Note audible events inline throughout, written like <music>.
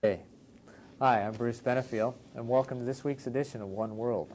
Hey. Hi, I'm Bruce Benefiel, and welcome to this week's edition of One World.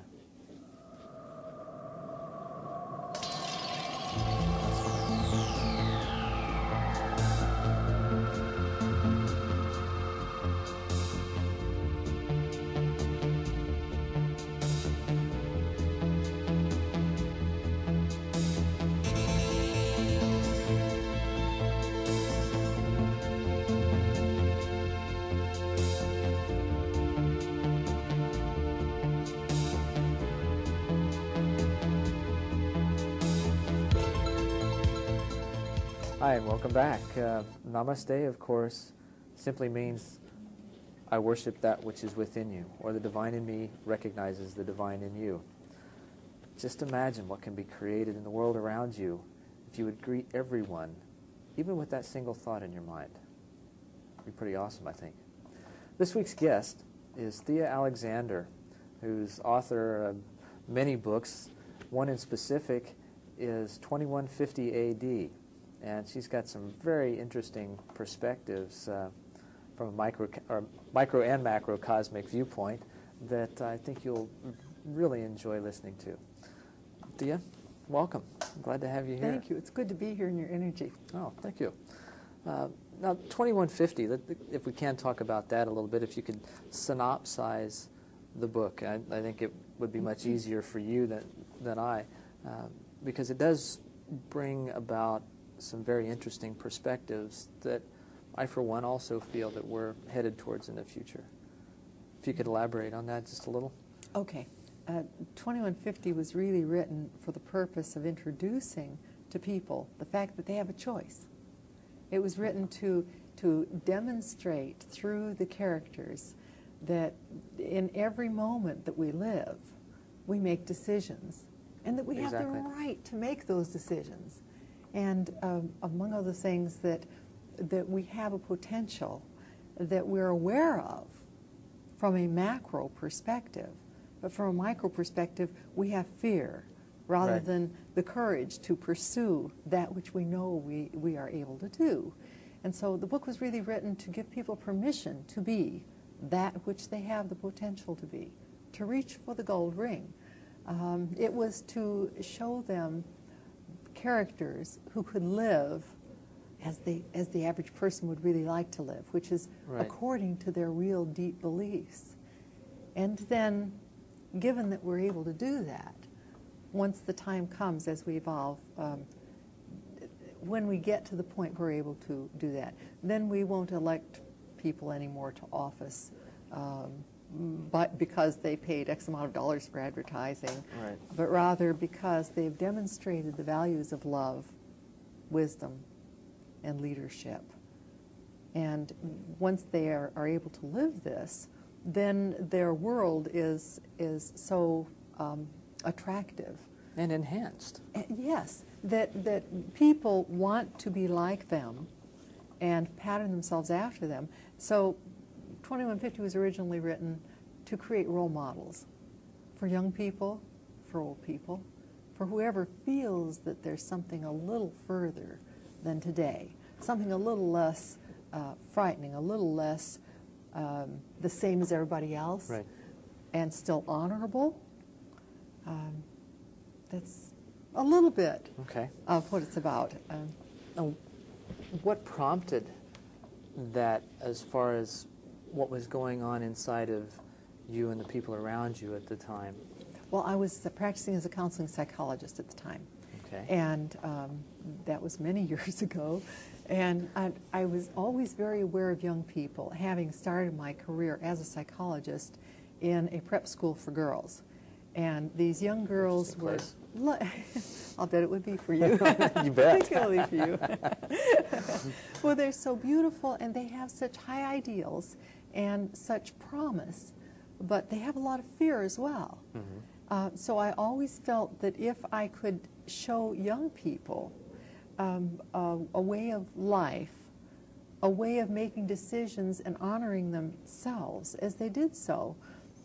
Namaste, of course, simply means I worship that which is within you, or the divine in me recognizes the divine in you. Just imagine what can be created in the world around you if you would greet everyone, even with that single thought in your mind. It'd be pretty awesome, I think. This week's guest is Thea Alexander, who's author of many books. One in specific is 2150 AD and she's got some very interesting perspectives uh, from a micro, or micro and macro cosmic viewpoint that I think you'll really enjoy listening to. Thea, welcome. I'm glad to have you here. Thank you. It's good to be here in your energy. Oh, thank you. Uh, now, 2150, if we can talk about that a little bit, if you could synopsize the book, I, I think it would be much easier for you than, than I, uh, because it does bring about some very interesting perspectives that I, for one, also feel that we're headed towards in the future. If you could elaborate on that just a little. Okay. Uh, 2150 was really written for the purpose of introducing to people the fact that they have a choice. It was written to, to demonstrate through the characters that in every moment that we live, we make decisions and that we exactly. have the right to make those decisions and um, among other things that that we have a potential that we're aware of from a macro perspective, but from a micro perspective, we have fear rather right. than the courage to pursue that which we know we, we are able to do. And so the book was really written to give people permission to be that which they have the potential to be, to reach for the gold ring. Um, it was to show them characters who could live as the, as the average person would really like to live, which is right. according to their real deep beliefs. And then, given that we're able to do that, once the time comes as we evolve, um, when we get to the point where we're able to do that, then we won't elect people anymore to office um, but because they paid X amount of dollars for advertising, right. but rather because they've demonstrated the values of love, wisdom, and leadership. And once they are, are able to live this, then their world is, is so um, attractive. And enhanced. Yes, that, that people want to be like them and pattern themselves after them. So 2150 was originally written to create role models for young people, for old people, for whoever feels that there's something a little further than today, something a little less uh, frightening, a little less um, the same as everybody else, right. and still honorable. Um, that's a little bit okay. of what it's about. Um, now, what prompted that as far as what was going on inside of you and the people around you at the time? Well, I was practicing as a counseling psychologist at the time. Okay. And um, that was many <laughs> years ago. And I, I, was always very aware of young people, having started my career as a psychologist in a prep school for girls. And these young girls were. <laughs> I'll bet it would be for you. <laughs> you bet. Particularly for you. well, they're so beautiful and they have such high ideals and such promise but they have a lot of fear as well. Mm-hmm. Uh, so I always felt that if I could show young people um, a, a way of life, a way of making decisions and honoring themselves as they did so,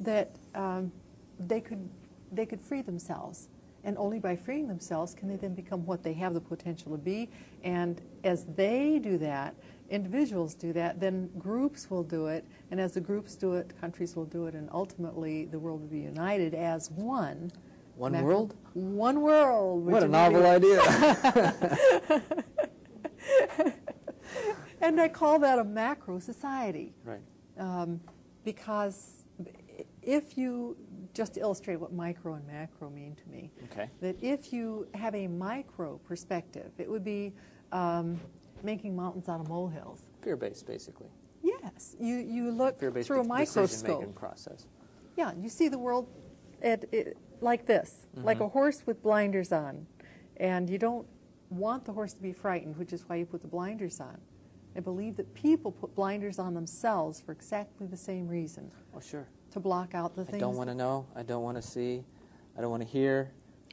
that um, they could they could free themselves And only by freeing themselves can they then become what they have the potential to be. And as they do that, individuals do that, then groups will do it. And as the groups do it, countries will do it. And ultimately, the world will be united as one. One Macro- world? One world. What a novel idea. <laughs> And I call that a macro society. right. Um, because if you, just to illustrate what micro and macro mean to me, Okay. that if you have a micro perspective, it would be um, making mountains out of molehills. Fear-based, basically. Yes, you, you look through a microscope. process. Yeah, you see the world at, it, like this, mm-hmm. like a horse with blinders on. And you don't want the horse to be frightened, which is why you put the blinders on. I believe that people put blinders on themselves for exactly the same reason Oh, sure. to block out the I things. I don't want to know. I don't want to see. I don't want to hear.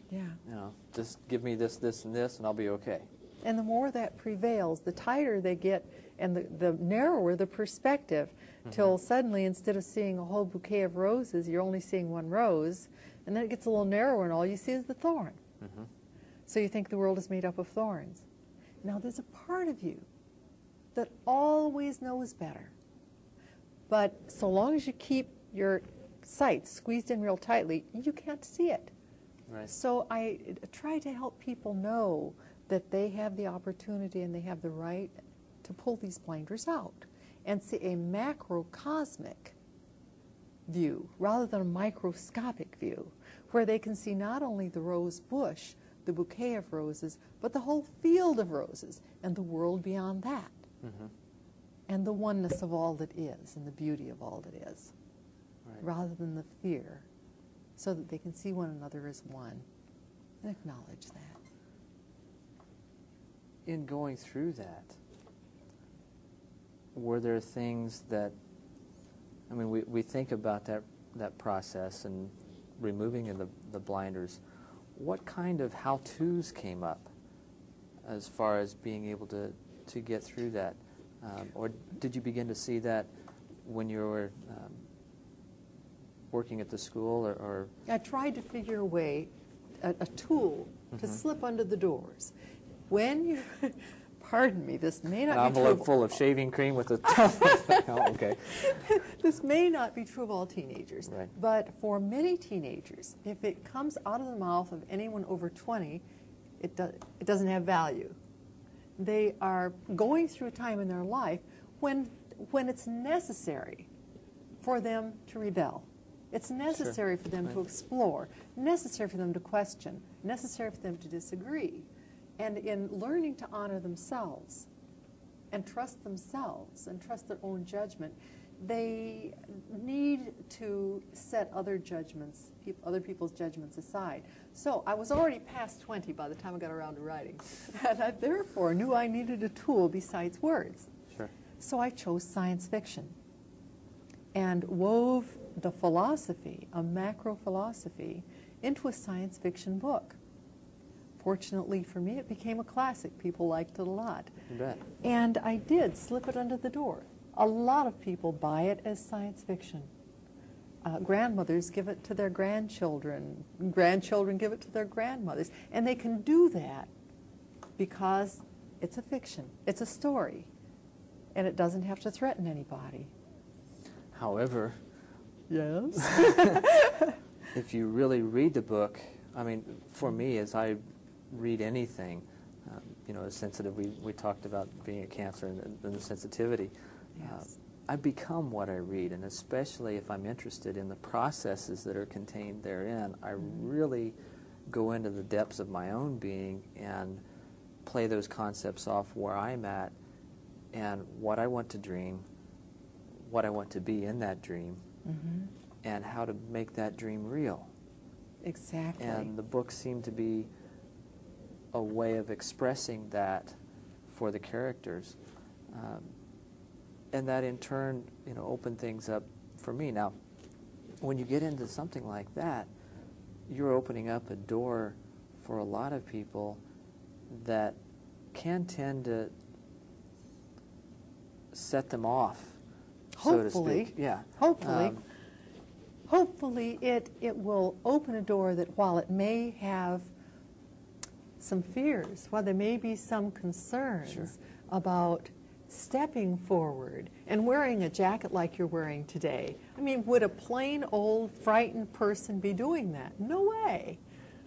Yeah. You know, just give me this, this, and this, and I'll be okay. And the more that prevails, the tighter they get and the, the narrower the perspective, till suddenly instead of seeing a whole bouquet of roses, you're only seeing one rose, and then it gets a little narrower and all you see is the thorn. hmm So you think the world is made up of thorns. Now there's a part of you that always knows better. But so long as you keep your sights squeezed in real tightly, you can't see it. Right. So I try to help people know that they have the opportunity and they have the right to pull these blinders out and see a macrocosmic view rather than a microscopic view where they can see not only the rose bush, the bouquet of roses, but the whole field of roses and the world beyond that hmm and the oneness of all that is and the beauty of all that is Right. rather than the fear so that they can see one another as one and acknowledge that. In going through that, were there things that, I mean, we, we think about that, that process and removing the, the blinders. What kind of how-tos came up as far as being able to, to get through that? Um, or did you begin to see that when you were um, working at the school or, or I tried to figure a way, a, a tool to Mhm. slip under the doors. When you, <laughs> pardon me, this may an not be true. envelope full of shaving cream with a <laughs> oh, okay. <laughs> this may not be true of all teenagers, Right. but for many teenagers, if it comes out of the mouth of anyone over 20, it, do, it doesn't have value. They are going through a time in their life when, when it's necessary for them to rebel. It's necessary for them to explore, necessary for them to question, necessary for them to disagree. And in learning to honor themselves, and trust themselves and trust their own judgment, they need to set other judgments, other people's judgments aside. So I was already past 20 by the time I got around to writing, <laughs> and I therefore knew I needed a tool besides words. Sure. So I chose science fiction and wove the philosophy, a macro philosophy, into a science fiction book. Fortunately for me, it became a classic. People liked it a lot. And I did slip it under the door. A lot of people buy it as science fiction. Uh, grandmothers give it to their grandchildren. Grandchildren give it to their grandmothers. And they can do that because it's a fiction. It's a story. And it doesn't have to threaten anybody. However, Yes? <laughs> if you really read the book, I mean, for me, as I read anything, um, you know, as sensitive, we, we talked about being a cancer and, and the sensitivity. Uh, I become what I read, and especially if I'm interested in the processes that are contained therein, I really go into the depths of my own being and play those concepts off where I'm at and what I want to dream, what I want to be in that dream, hmm and how to make that dream real. Exactly. And the book seemed to be a way of expressing that for the characters. Um, and that in turn, you know, opened things up for me. Now, when you get into something like that, you're opening up a door for a lot of people that can tend to set them off, so to speak. Yeah. Hopefully. Um, hopefully it, it will open a door that while it may have some fears, while there may be some concerns Sure. about stepping forward and wearing a jacket like you're wearing today. I mean, would a plain old frightened person be doing that? No way.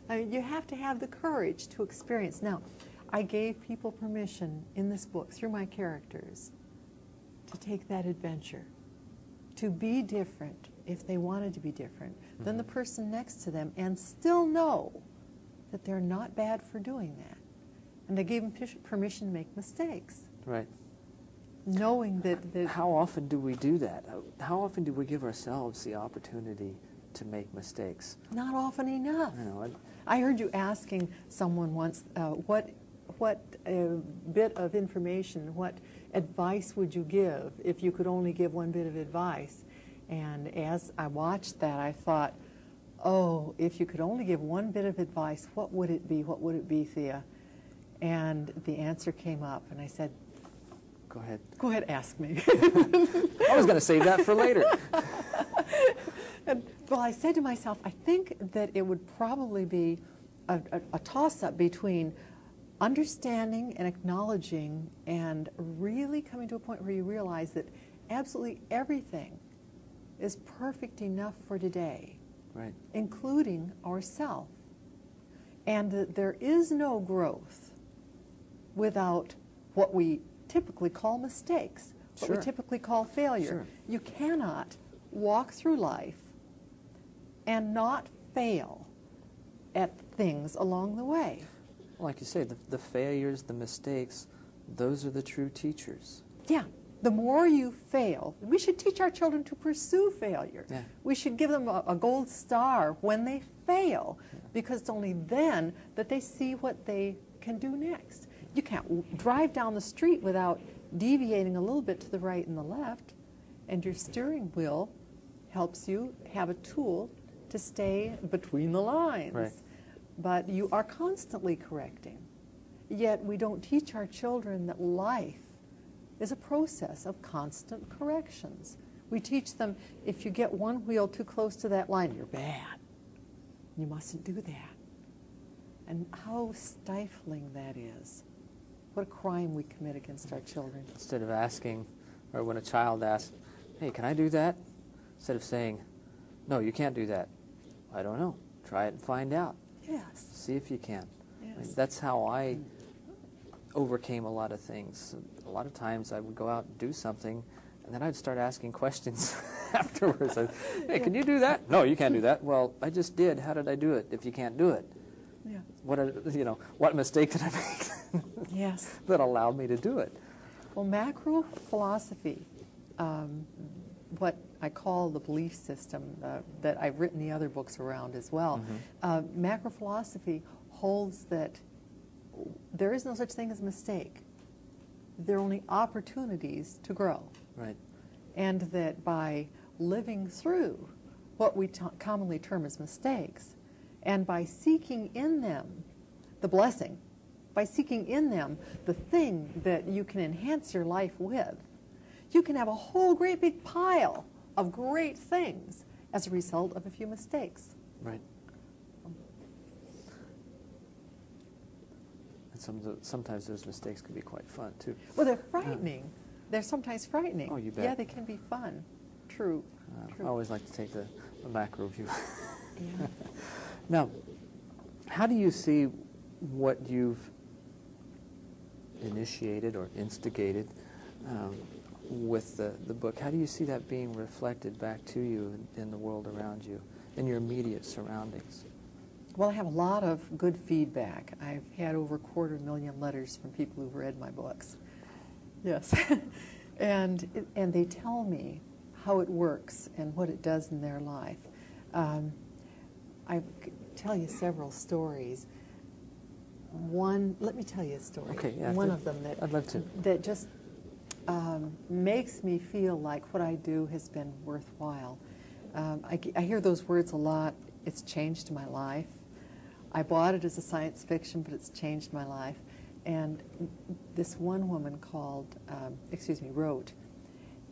I mean, you have to have the courage to experience. Now, I gave people permission in this book through my characters to take that adventure, to be different if they wanted to be different than mm-hmm. the person next to them and still know that they're not bad for doing that. And I gave them permission to make mistakes, Right. knowing that, that How often do we do that? How often do we give ourselves the opportunity to make mistakes? not often enough. You know, I heard you asking someone once, uh, what, what uh, bit of information, what advice would you give if you could only give one bit of advice? And as I watched that, I thought, oh, if you could only give one bit of advice, what would it be? What would it be, Thea? And the answer came up, and I said, go ahead. go ahead, ask me. <laughs> I was going to save that for later. <laughs> And, well, I said to myself, I think that it would probably be a, a, a toss up between understanding and acknowledging and really coming to a point where you realize that absolutely everything is perfect enough for today, Right. including ourself. And that there is no growth without what we typically call mistakes, what Sure. we typically call failure. Sure. You cannot walk through life and not fail at things along the way. Like you say, the, the failures, the mistakes, those are the true teachers. Yeah, the more you fail, we should teach our children to pursue failure. Yeah. We should give them a, a gold star when they fail, because it's only then that they see what they can do next. You can't w- drive down the street without deviating a little bit to the right and the left, and your steering wheel helps you have a tool to stay between the lines. Right. But you are constantly correcting. Yet we don't teach our children that life process of constant corrections. We teach them if you get one wheel too close to that line, you're bad. You mustn't do that. And how stifling that is. What a crime we commit against our children. Instead of asking, or when a child asks, hey, can I do that? Instead of saying, no, you can't do that. I don't know. Try it and find out. Yes. See if you can. I mean, Yes. that's how I mm. Overcame a lot of things. A lot of times I would go out and do something, and then I'd start asking <laughs> questions <laughs> afterwards. I'd, hey, can you do that? No, you can't do that. Well, I just did. How did I do it? If you can't do it, Yeah. what you know, what mistake did I make <laughs> Yes. that allowed me to do it? Well, macro philosophy, um, what I call the belief system uh, that I've written the other books around as well, Mhm. uh, macro philosophy holds that there is no such thing as a mistake. There are only opportunities to grow. Right. And that by living through what we t- commonly term as mistakes, and by seeking in them the blessing, by seeking in them the thing that you can enhance your life with, you can have a whole great big pile of great things as a result of a few mistakes. Right. And some, the- sometimes those mistakes can be quite fun too. Well, they're frightening. They're sometimes frightening. Oh, you bet. Yeah, they can be fun. True. Uh, True. I always like to take the, the macro view. Yeah. <laughs> Now, how do you see what you've initiated or instigated um, with the, the book? How do you see that being reflected back to you in, in the world around you, in your immediate surroundings? Well, I have a lot of good feedback. I've had over a quarter million letters from people who've read my books. Yes. <laughs> and, and they tell me how it works and what it does in their life. Um, I tell you several stories. One, let me tell you a story. Okay, yeah, One of them that I'd love to. that just um, makes me feel like what I do has been worthwhile. Um, I, I hear those words a lot. It's changed my life. I bought it as a science fiction, but it's changed my life. And this one woman called, um, excuse me, wrote,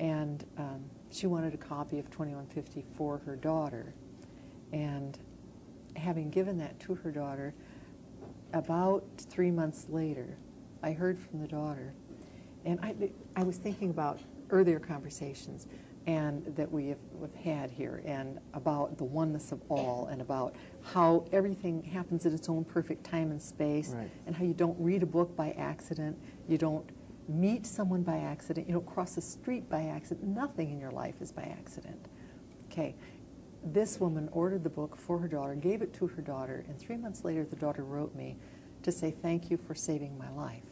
and um, she wanted a copy of 2150 for her daughter. And having given that to her daughter, about three months later, I heard from the daughter. And I, I was thinking about earlier conversations and that we have, have, had here and about the oneness of all and about how everything happens at its own perfect time and space right. and how you don't read a book by accident, you don't meet someone by accident, you don't cross the street by accident, nothing in your life is by accident. Okay, this woman ordered the book for her daughter, gave it to her daughter, and three months later the daughter wrote me to say thank you for saving my life.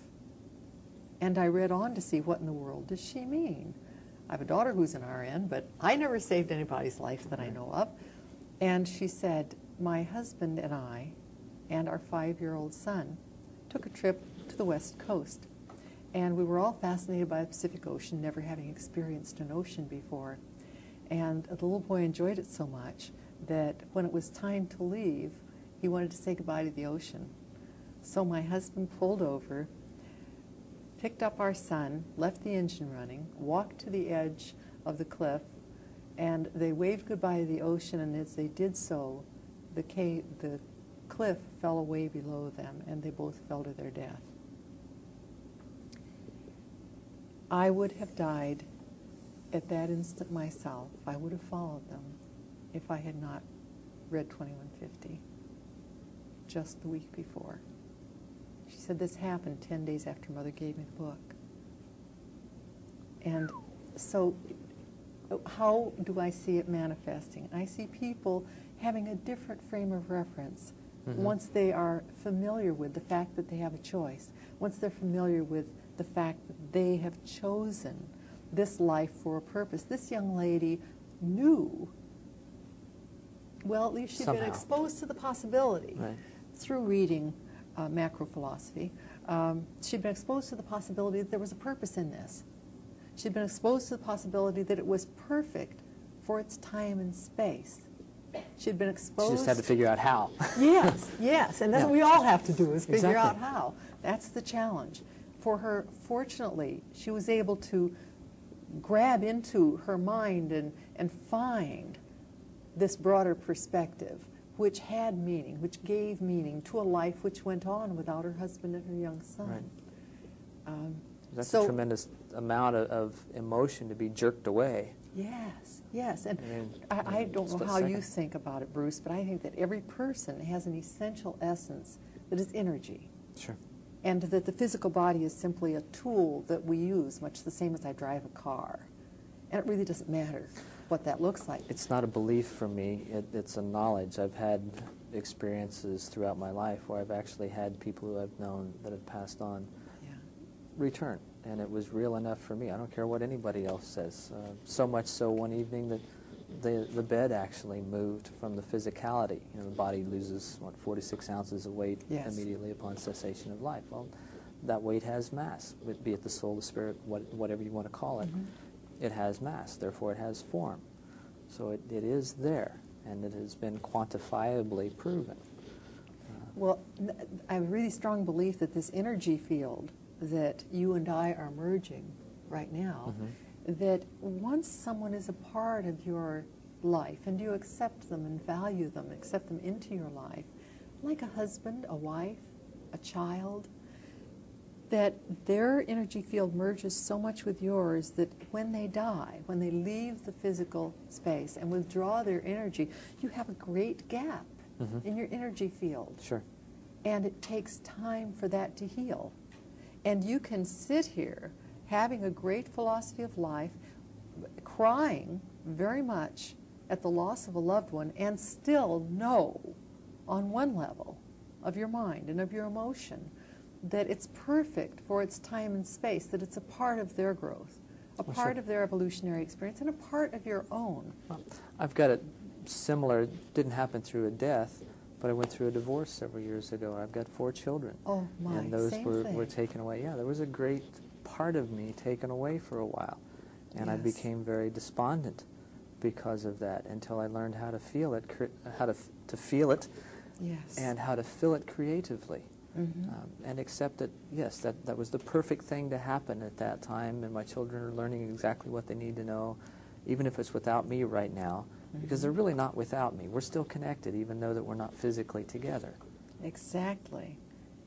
And I read on to see what in the world does she mean. I have a daughter who's an RN, but I never saved anybody's life that I know of. And she said, my husband and I and our five-year-old son took a trip to the west coast. And we were all fascinated by the Pacific Ocean, never having experienced an ocean before. And the little boy enjoyed it so much that when it was time to leave, he wanted to say goodbye to the ocean. So my husband pulled over picked up our son, left the engine running, walked to the edge of the cliff, and they waved goodbye to the ocean, and as they did so, the, cave, the cliff fell away below them, and they both fell to their death. I would have died at that instant myself. I would have followed them if I had not read 2150 just the week before. She said this happened 10 days after Mother gave me the book. And so, how do I see it manifesting? I see people having a different frame of reference mm-hmm. once they are familiar with the fact that they have a choice, once they're familiar with the fact that they have chosen this life for a purpose. This young lady knew, well, at least she'd Somehow. been exposed to the possibility right. through reading uh, macro philosophy, um, she'd been exposed to the possibility that there was a purpose in this. She'd been exposed to the possibility that it was perfect for its time and space. She'd been exposed. She just had to figure out how. yes, yes, and that's yeah. what we all have to do is figure exactly. out how. That's the challenge. For her, fortunately, she was able to grab into her mind and, and find this broader perspective which had meaning, which gave meaning to a life which went on without her husband and her young son. Right. Um, That's so, a tremendous amount of, of, emotion to be jerked away. Yes, yes. And I, I don't know how you think about it, Bruce, but I think that every person has an essential essence that is energy. Sure. And that the physical body is simply a tool that we use, much the same as I drive a car. And it really doesn't matter what that looks like. It's not a belief for me, it, it's a knowledge. I've had experiences throughout my life where I've actually had people who I've known that have passed on yeah. return. And it was real enough for me. I don't care what anybody else says. Uh, so much so one evening that the, the bed actually moved from the physicality. You know, the body loses, what, 46 ounces of weight yes. immediately upon cessation of life. Well, that weight has mass, be it the soul, the spirit, what, whatever you want to call it. Mm -hmm it has mass, therefore it has form. So it, it is there, and it has been quantifiably proven. Uh, well, I have a really strong belief that this energy field that you and I are merging right now, mm-hmm. that once someone is a part of your life and you accept them and value them, accept them into your life, like a husband, a wife, a child, that their energy field merges so much with yours that when they die, when they leave the physical space and withdraw their energy, you have a great gap mm-hmm. in your energy field. Sure. And it takes time for that to heal. And you can sit here having a great philosophy of life, crying very much at the loss of a loved one, and still know on one level of your mind and of your emotion that it's perfect for its time and space, that it's a part of their growth, a well, part sure. of their evolutionary experience, and a part of your own. Well, I've got it similar. It didn't happen through a death, but I went through a divorce several years ago. I've got four children. Oh, my. And those were, were taken away. Yeah, there was a great part of me taken away for a while. And yes. I became very despondent because of that until I learned how to feel it, how to, to feel it, yes. and how to fill it creatively. Mm-hmm. Um, and accept that, yes, that, that was the perfect thing to happen at that time, and my children are learning exactly what they need to know, even if it's without me right now, because they're really not without me. We're still connected, even though that we're not physically together. Exactly.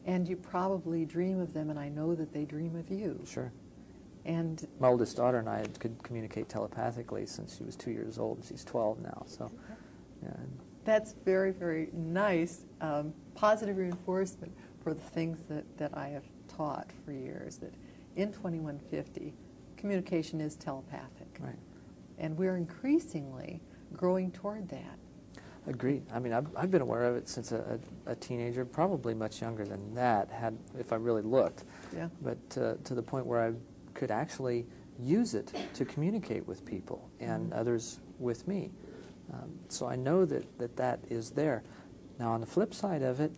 And you probably dream of them, and I know that they dream of you. Sure. And My oldest daughter and I could communicate telepathically since she was two years old. She's 12 now, so yeah. that's very, very nice, um, positive reinforcement for the things that, that I have taught for years, that in 2150, communication is telepathic. Right. And we're increasingly growing toward that. Agreed. I mean, I've, I've been aware of it since a, a, teenager, probably much younger than that, had if I really looked. Yeah. But uh, to the point where I could actually use it to communicate with people and Mhm. others with me. Um, so I know that, that that is there. Now, on the flip side of it,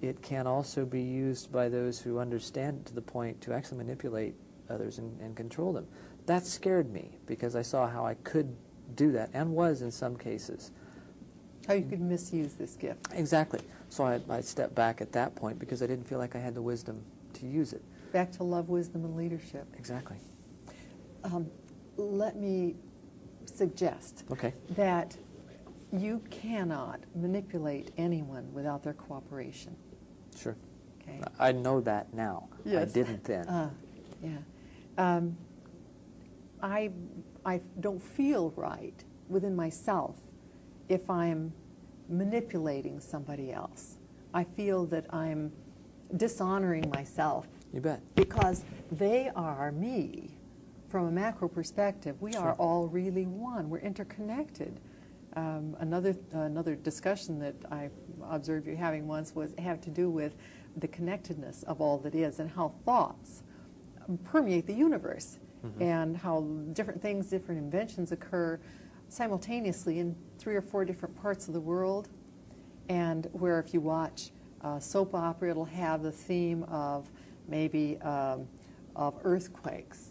it can also be used by those who understand it to the point to actually manipulate others and, and control them. That scared me because I saw how I could do that and was in some cases. How you could misuse this gift. Exactly. So I, I stepped back at that point because I didn't feel like I had the wisdom to use it. Back to love, wisdom, and leadership. Exactly. Um, let me suggest Okay. that you cannot manipulate anyone without their cooperation. Sure. Okay. I know that now. Yes. I didn't then. Uh, yeah. Um, I, I don't feel right within myself if I'm manipulating somebody else. I feel that I'm dishonoring myself you bet. because they are me. From a macro perspective, we are all really one. We're interconnected. Um, another another discussion that I observed you having once was have to do with the connectedness of all that is and how thoughts permeate the universe Mhm. and how different things, different inventions occur simultaneously in three or four different parts of the world. And where if you watch a soap opera, it'll have the theme of maybe um, of earthquakes.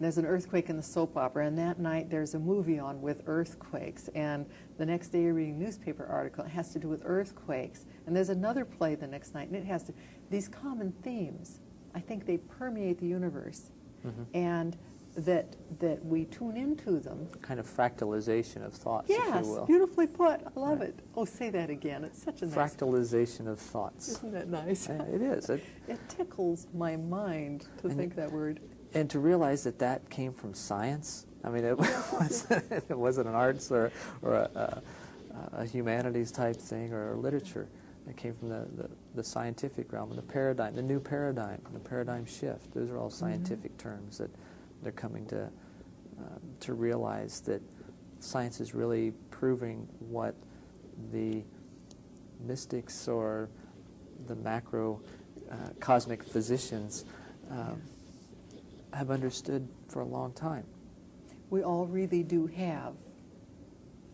There's an earthquake in the soap opera, and that night there's a movie on with earthquakes, and the next day you're reading a newspaper article, it has to do with earthquakes, and there's another play the next night, and it has to. These common themes, I think they permeate the universe, Mhm. and that that we tune into them. Kind of fractalization of thoughts, Yes, if you will. beautifully put. I love Right. it. Oh, say that again. It's such a nice. Fractalization of thoughts. Isn't that nice? Yeah, it is. It, <laughs> It tickles my mind to And think that word. And to realize that that came from science. I mean, it <laughs> wasn't, it wasn't an arts or, or a, a, a humanities type thing or literature. It came from the, the, the scientific realm and the paradigm, the new paradigm, the paradigm shift. Those are all scientific terms that they're coming to, um, to realize that science is really proving what the mystics or the macro uh, cosmic physicians um, have understood for a long time. We all really do have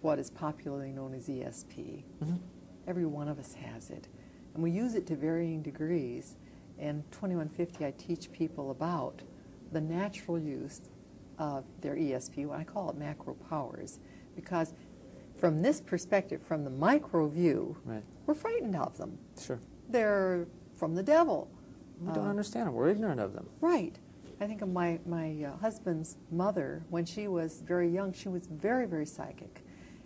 what is popularly known as ESP. Mhm. Every one of us has it. And we use it to varying degrees. In 2150, I teach people about the natural use of their ESP, what I call it macro powers, because from this perspective, from the micro view, Right. we're frightened of them. Sure. They're from the devil. We don't Uh, understand them. We're ignorant of them. Right. I think of my, my uh, husband's mother, when she was very young, she was very, very psychic.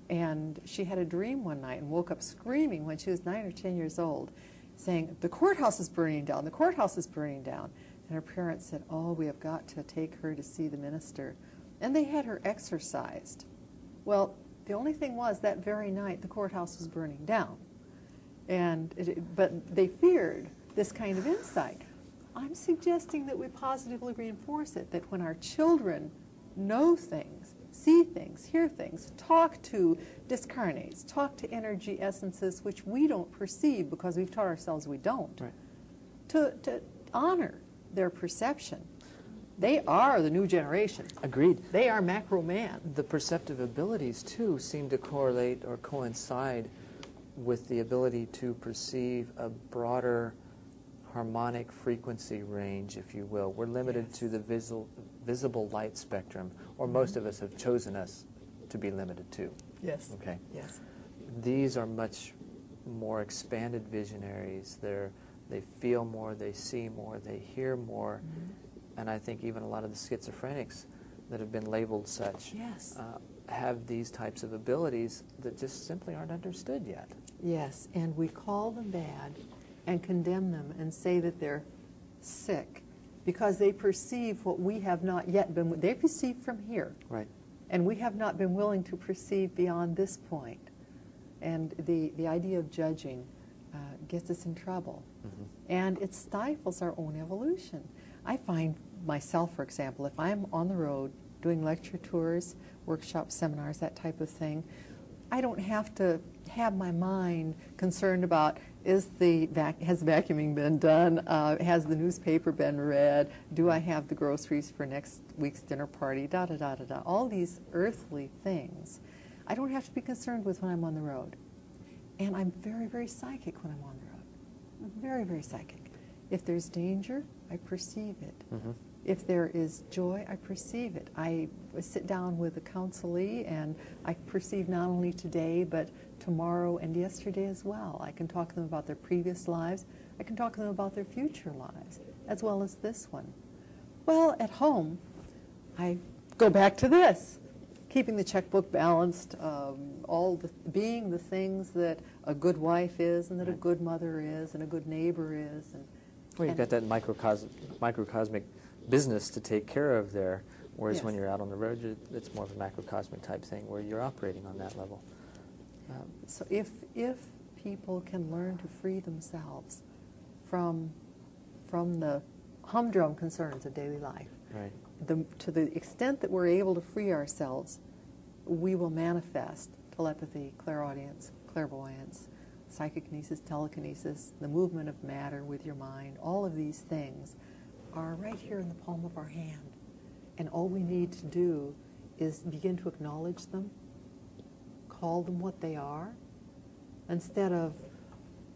And she had a dream one night and woke up screaming when she was nine or ten years old, saying, The courthouse is burning down, the courthouse is burning down. And her parents said, Oh, we have got to take her to see the minister. And they had her exorcised. Well, the only thing was that very night the courthouse was burning down. And it, but they feared this kind of insight. I'm suggesting that we positively reinforce it, that when our children know things, see things, hear things, talk to discarnates, talk to energy essences which we don't perceive because we've taught ourselves we don't, Right. to, to honor their perception. They are the new generation. Agreed. They are macro man. The perceptive abilities, too, seem to correlate or coincide with the ability to perceive a broader harmonic frequency range, if you will. We're limited Yes. to the visual, visible light spectrum, or most of us have chosen us to be limited to. Yes. Okay. Yes. These are much more expanded visionaries. They're, they feel more, they see more, they hear more. And I think even a lot of the schizophrenics that have been labeled such Yes. uh, have these types of abilities that just simply aren't understood yet. Yes, and we call them bad and condemn them and say that they're sick because they perceive what we have not yet been, they perceive from here. Right. And we have not been willing to perceive beyond this point. And the, the idea of judging uh, gets us in trouble. Mhm. And it stifles our own evolution. I find myself, for example, if I'm on the road doing lecture tours, workshops, seminars, that type of thing, I don't have to have my mind concerned about is the vac- has vacuuming been done? Uh, has the newspaper been read? Do I have the groceries for next week's dinner party? Da da da da da. All these earthly things, I don't have to be concerned with when I'm on the road. And I'm very very psychic when I'm on the road. I'm very very psychic. If there's danger, I perceive it. Mhm. If there is joy, I perceive it. I sit down with a counselee and I perceive not only today, but tomorrow and yesterday as well. I can talk to them about their previous lives. I can talk to them about their future lives, as well as this one. Well, at home, I go back to this keeping the checkbook balanced, um, all the, being the things that a good wife is, and that a good mother is, and a good neighbor is. And, Well, you've and- got that microcosm, microcosmic business to take care of there, whereas when you're out on the road, it's more of a macrocosmic type thing where you're operating on that level. Um, So if, if people can learn to free themselves from, from the humdrum concerns of daily life, right. the, to the extent that we're able to free ourselves, we will manifest telepathy, clairaudience, clairvoyance, psychokinesis, telekinesis, the movement of matter with your mind. All of these things are right here in the palm of our hand. And all we need to do is begin to acknowledge them, call them what they are, instead of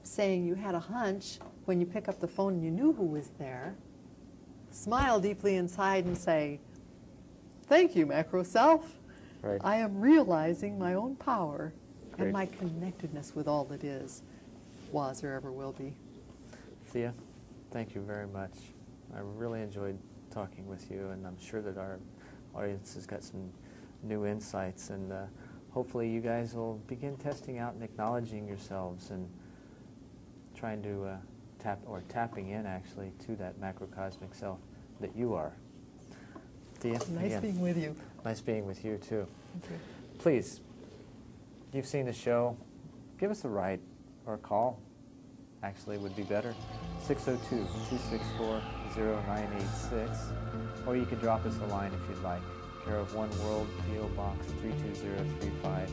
saying you had a hunch when you pick up the phone and you knew who was there smile deeply inside and say, Thank you, macro self. Right. I am realizing my own power Great. and my connectedness with all that is, was, or ever will be. Thea, thank you very much. I really enjoyed talking with you, and I'm sure that our audience has got some new insights, and uh, hopefully you guys will begin testing out and acknowledging yourselves and trying to uh, tap, or tapping in actually, to that macrocosmic self that you are. Thea, Nice again, being with you. nice being with you too. Thank you. Please, you've seen the show, give us a write or a call. Actually, would be better. 602-264-0986. Or you could drop us a line if you'd like. Care of One World, P.O. Box 32035,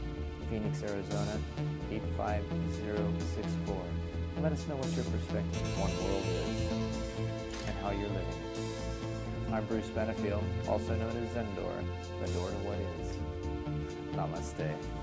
Phoenix, Arizona 85064. Let us know what your perspective of One World is and how you're living. I'm Bruce Benefiel, also known as Zendor, the door to what is. Namaste.